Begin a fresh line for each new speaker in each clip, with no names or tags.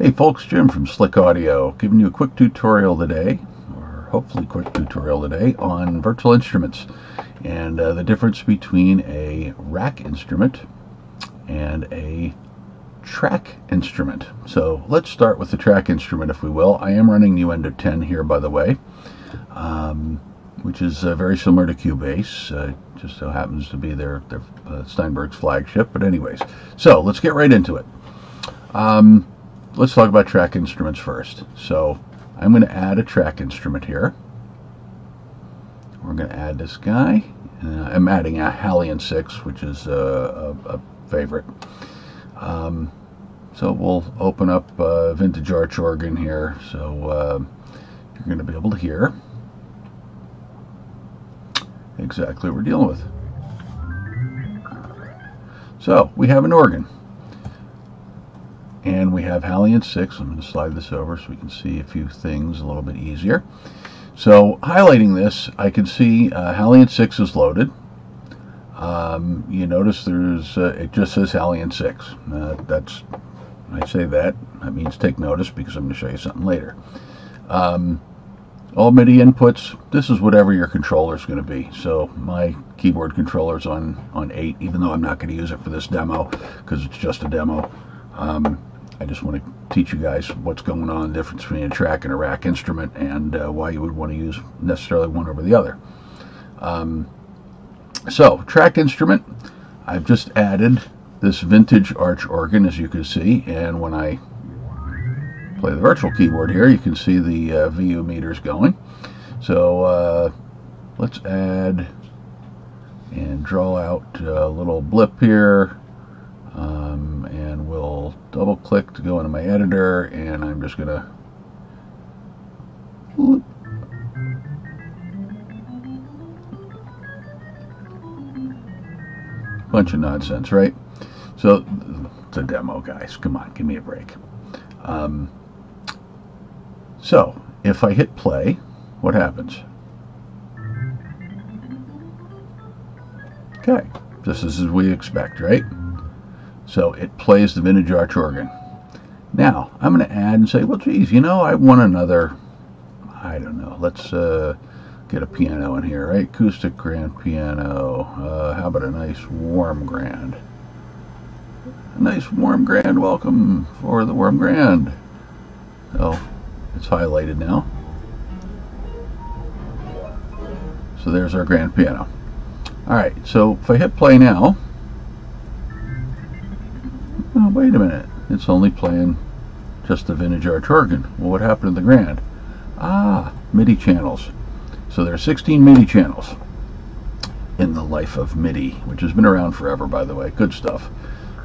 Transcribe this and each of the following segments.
Hey folks, Jim from Slick Audio, giving you a quick tutorial today, or hopefully quick tutorial today, on virtual instruments and uh, the difference between a rack instrument and a track instrument. So let's start with the track instrument if we will. I am running Nuendo 10 here by the way, um, which is uh, very similar to Cubase, uh, just so happens to be their, their uh, Steinberg's flagship, but anyways. So let's get right into it. Um, let's talk about track instruments first. So I'm going to add a track instrument here. We're going to add this guy. Uh, I'm adding a Halion 6, which is a, a, a favorite. Um, so we'll open up uh, Vintage Arch Organ here. So uh, you're going to be able to hear exactly what we're dealing with. So we have an organ and we have Halion 6. I'm going to slide this over so we can see a few things a little bit easier. So highlighting this, I can see uh, Halion 6 is loaded. Um, you notice there's uh, it just says Halion 6. Uh, that's I say that that means take notice because I'm going to show you something later. Um, all MIDI inputs. This is whatever your controller is going to be. So my keyboard controller is on on 8, even though I'm not going to use it for this demo because it's just a demo. Um, I just want to teach you guys what's going on, the difference between a track and a rack instrument, and uh, why you would want to use necessarily one over the other. Um, so, track instrument, I've just added this vintage arch organ, as you can see, and when I play the virtual keyboard here, you can see the uh, VU meters going. So, uh, let's add and draw out a little blip here um, double click to go into my editor and I'm just gonna bunch of nonsense right? So it's a demo guys. Come on give me a break. Um, so if I hit play what happens? Okay this is as we expect right so it plays the vintage arch organ. Now, I'm going to add and say, well, geez, you know, I want another, I don't know, let's uh, get a piano in here, right? Acoustic grand piano. Uh, how about a nice warm grand? A nice warm grand welcome for the warm grand. Oh, it's highlighted now. So there's our grand piano. All right, so if I hit play now, wait a minute, it's only playing just the vintage arch organ. Well, what happened to the grand? Ah, MIDI channels. So there are 16 MIDI channels in the life of MIDI, which has been around forever, by the way. Good stuff.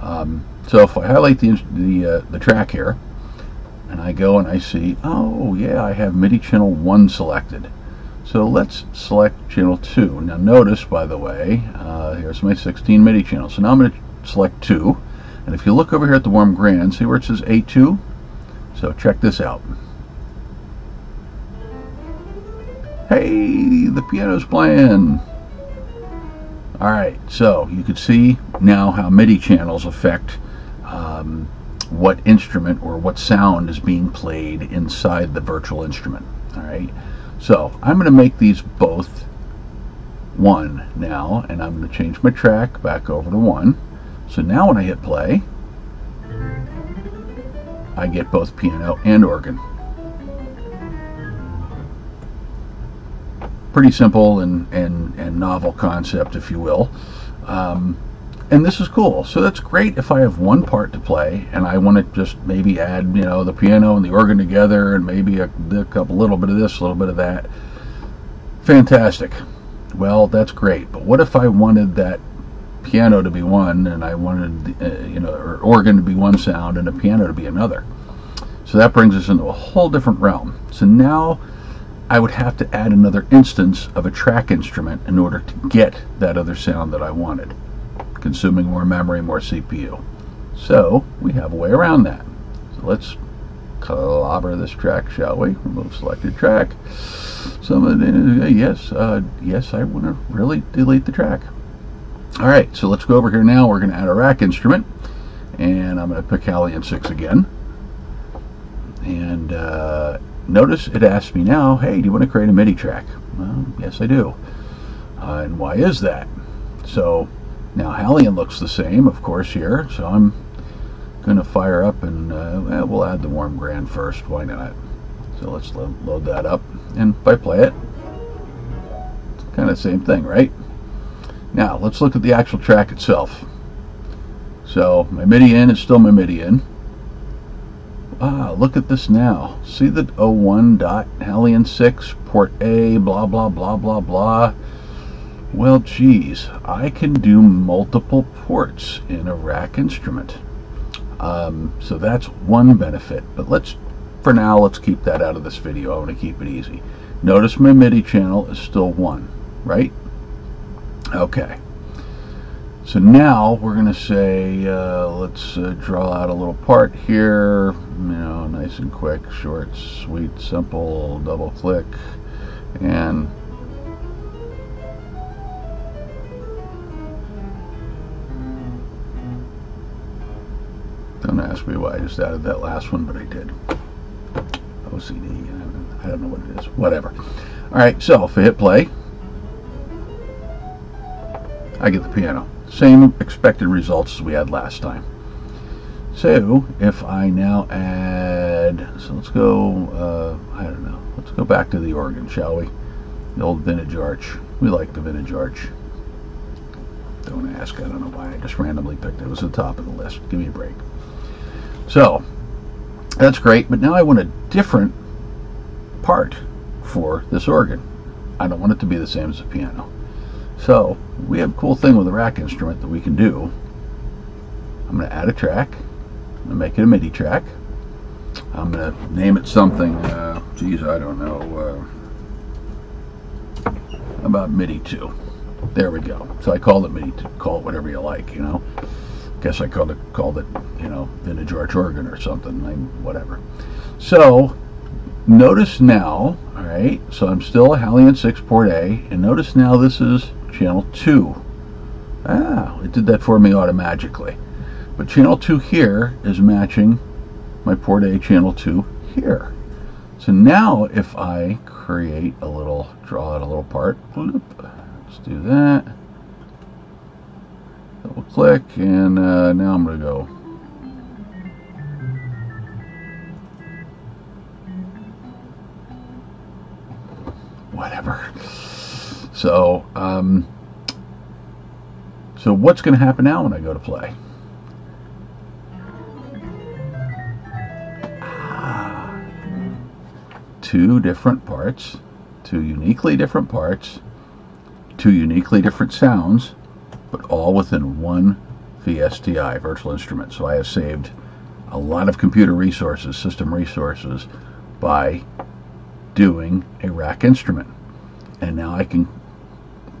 Um, so if I highlight the the, uh, the track here, and I go and I see, oh yeah, I have MIDI channel 1 selected. So let's select channel 2. Now notice, by the way, uh, here's my 16 MIDI channels. So now I'm going to select 2. And if you look over here at the warm grand, see where it says A2? So check this out. Hey, the piano's playing. Alright, so you can see now how MIDI channels affect um, what instrument or what sound is being played inside the virtual instrument. Alright, so I'm going to make these both one now, and I'm going to change my track back over to one. So now when I hit play, I get both piano and organ. Pretty simple and, and, and novel concept, if you will. Um, and this is cool. So that's great if I have one part to play and I want to just maybe add, you know, the piano and the organ together and maybe a, a couple, little bit of this, a little bit of that. Fantastic. Well, that's great. But what if I wanted that piano to be one, and I wanted, uh, you know, or organ to be one sound and a piano to be another. So that brings us into a whole different realm. So now I would have to add another instance of a track instrument in order to get that other sound that I wanted, consuming more memory, more CPU. So we have a way around that. So let's clobber this track, shall we? Remove selected track. Some of the, yes, uh, yes, I want to really delete the track. All right, so let's go over here now. We're going to add a rack instrument, and I'm going to pick Halion 6 again. and uh, notice it asks me now, hey, do you want to create a MIDI track? Well, yes, I do. Uh, and why is that? So now Halion looks the same, of course, here. So I'm going to fire up and uh, well, we'll add the warm grand first. Why not? So let's lo load that up. And if I play it, it's kind of the same thing, right? Now, let's look at the actual track itself. So my MIDI in is still my MIDI in. Ah, look at this now. See the 01 dot Halion 6 port A, blah, blah, blah, blah, blah. Well, geez, I can do multiple ports in a rack instrument. Um, so that's one benefit. But let's, for now, let's keep that out of this video. I want to keep it easy. Notice my MIDI channel is still one, right? Okay. So now we're going to say, uh, let's uh, draw out a little part here, you know, nice and quick, short, sweet, simple, double click, and don't ask me why I just added that last one, but I did. OCD, I don't know what it is, whatever. All right, so if I hit play, I get the piano. Same expected results as we had last time. So if I now add, so let's go, uh, I don't know, let's go back to the organ, shall we? The old vintage arch. We like the vintage arch. Don't ask, I don't know why, I just randomly picked it. It was the top of the list. Give me a break. So, that's great, but now I want a different part for this organ. I don't want it to be the same as the piano. So we have a cool thing with a rack instrument that we can do. I'm going to add a track. I'm going to make it a MIDI track. I'm going to name it something. Uh, geez, I don't know. Uh, about MIDI 2. There we go. So I called it MIDI 2. Call it whatever you like, you know. Guess I called it, called it you know, vintage arch organ or something. Whatever. So notice now, all right, so I'm still a Halion 6 port A, and notice now this is channel 2. Ah, it did that for me automatically. But channel 2 here is matching my port A channel 2 here. So now if I create a little, draw out a little part, bloop, let's do that. Double click, and uh, now I'm going to go whatever. So, um, so what's going to happen now when I go to play? Ah, two different parts, two uniquely different parts, two uniquely different sounds, but all within one VSTI, virtual instrument. So I have saved a lot of computer resources, system resources, by doing a rack instrument. And now I can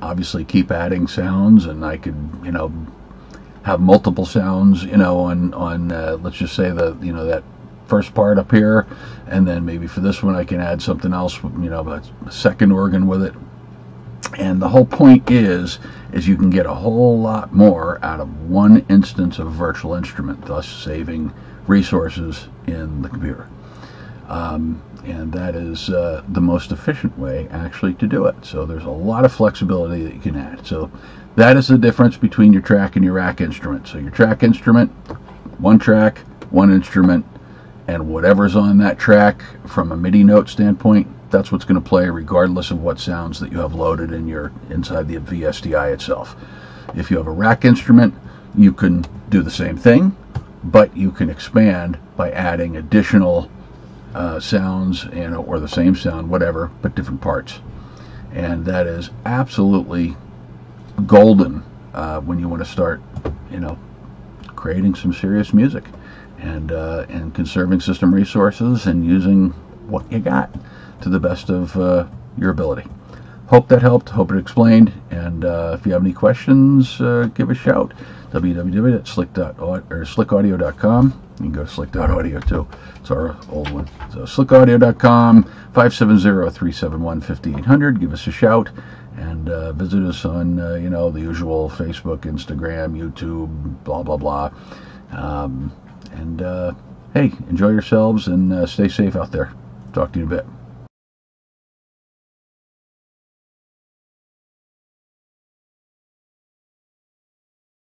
obviously keep adding sounds and I could, you know, have multiple sounds, you know, on, on uh, let's just say the, you know, that first part up here. And then maybe for this one I can add something else, you know, a second organ with it. And the whole point is, is you can get a whole lot more out of one instance of virtual instrument, thus saving resources in the computer. Um, and that is uh, the most efficient way actually to do it. So there's a lot of flexibility that you can add. So that is the difference between your track and your rack instrument. So your track instrument, one track, one instrument, and whatever's on that track from a MIDI note standpoint, that's what's going to play regardless of what sounds that you have loaded in your inside the VSTI itself. If you have a rack instrument, you can do the same thing, but you can expand by adding additional uh, sounds and or the same sound, whatever, but different parts. And that is absolutely golden uh, when you want to start, you know, creating some serious music and uh, and conserving system resources and using what you got to the best of uh, your ability. Hope that helped. Hope it explained. And uh, if you have any questions, uh, give a shout. www.slick.audio.com. You can go to slick.audio too. It's our old one. So slickaudio.com, 570-371-5800. Give us a shout and uh, visit us on, uh, you know, the usual Facebook, Instagram, YouTube, blah, blah, blah. Um, and, uh, hey, enjoy yourselves and uh, stay safe out there. Talk to you in a bit.